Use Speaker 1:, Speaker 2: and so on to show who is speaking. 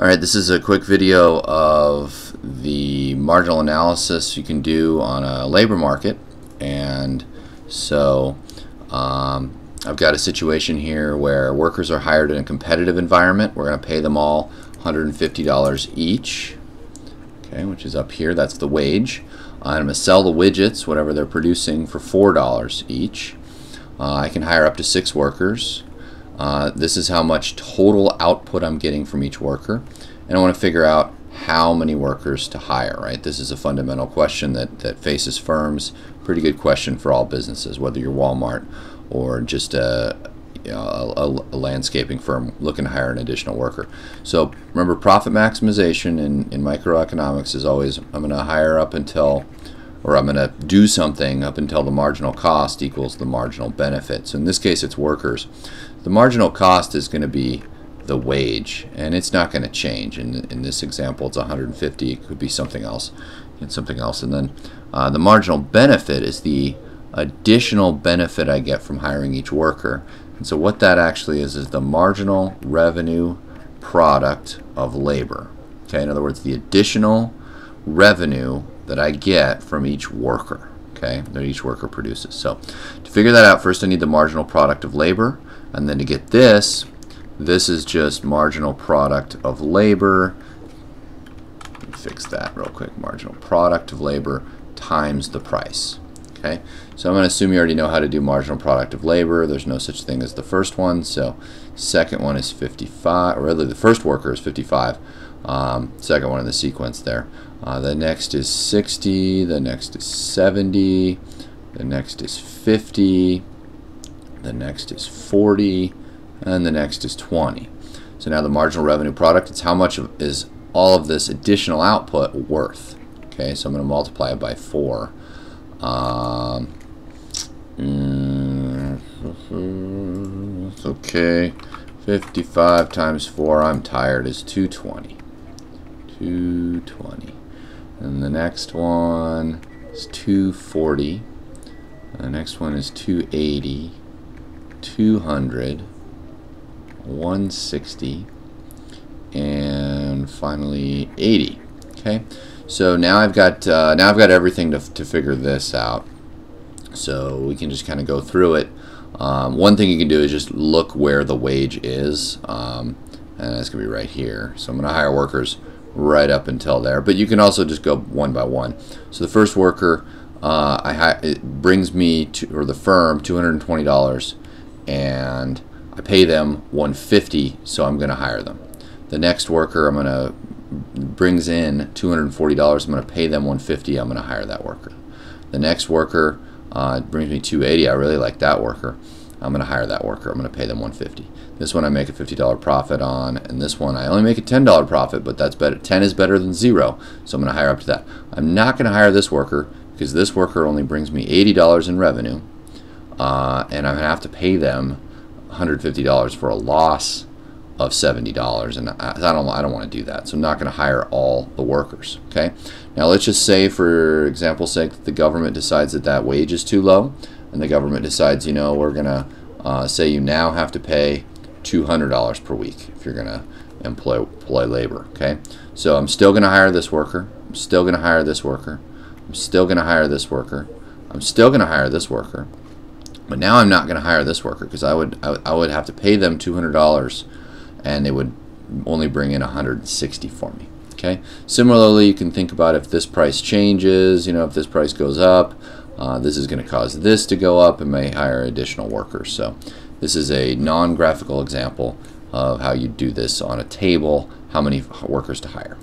Speaker 1: Alright, this is a quick video of the marginal analysis you can do on a labor market. And so um, I've got a situation here where workers are hired in a competitive environment. We're going to pay them all $150 each, okay, which is up here. That's the wage. I'm going to sell the widgets, whatever they're producing, for $4 each. Uh, I can hire up to six workers. Uh, this is how much total output I'm getting from each worker. And I want to figure out how many workers to hire, right? This is a fundamental question that, that faces firms. Pretty good question for all businesses, whether you're Walmart or just a, you know, a, a, landscaping firm looking to hire an additional worker. So remember, profit maximization in, in microeconomics is always I'm going to hire up until or I'm going to do something up until the marginal cost equals the marginal benefit. So in this case, it's workers. The marginal cost is going to be the wage, and it's not going to change. In, in this example, it's 150. It could be something else, and something else. And then uh, the marginal benefit is the additional benefit I get from hiring each worker. And so what that actually is is the marginal revenue product of labor. Okay, in other words, the additional revenue that I get from each worker, okay, that each worker produces. So to figure that out, first I need the marginal product of labor, and then to get this, this is just marginal product of labor. fix that real quick. Marginal product of labor times the price. Okay, so I'm going to assume you already know how to do marginal product of labor. There's no such thing as the first one. So second one is 55, or rather the first worker is 55. Um, second one in the sequence there. Uh, the next is 60. The next is 70. The next is 50. The next is 40. And the next is 20. So now the marginal revenue product, it's how much is all of this additional output worth. Okay, so I'm going to multiply it by 4. Um, mm, okay. 55 times 4, I'm tired, is 220. 220. And the next one is 240. The next one is 280. 200. 160. And finally 80. Okay. So now I've got uh, now I've got everything to, to figure this out. So we can just kind of go through it. Um, one thing you can do is just look where the wage is, um, and that's gonna be right here. So I'm gonna hire workers right up until there, but you can also just go one by one. So the first worker, uh, I it brings me to or the firm two hundred and twenty dollars, and I pay them 150 so I'm going to hire them. The next worker I'm going to brings in $240. I'm going to pay them 150. I'm going to hire that worker. The next worker uh, brings me 280. I really like that worker. I'm going to hire that worker. I'm going to pay them 150. This one I make a $50 profit on, and this one I only make a $10 profit, but that's better. 10 is better than zero, so I'm going to hire up to that. I'm not going to hire this worker because this worker only brings me $80 in revenue, uh, and I'm going to have to pay them $150 for a loss of $70 and I, don't I don't want to do that so I'm not going to hire all the workers okay? Now let's just say for example's sake that the government decides that that wage is too low and the government decides you know we're going to uh, say you now have to pay $200 per week if you're going to employ, employ labor okay? So I'm still going to hire this worker I'm still going to hire this worker I'm still going to hire this worker I'm still going to hire this worker but now I'm not going to hire this worker because I would I, would have to pay them $200 and they would only bring in 160 for me. Okay. Similarly, you can think about if this price changes, you know, if this price goes up, uh, this is going to cause this to go up and may hire additional workers. So this is a non-graphical example of how you do this on a table, how many workers to hire.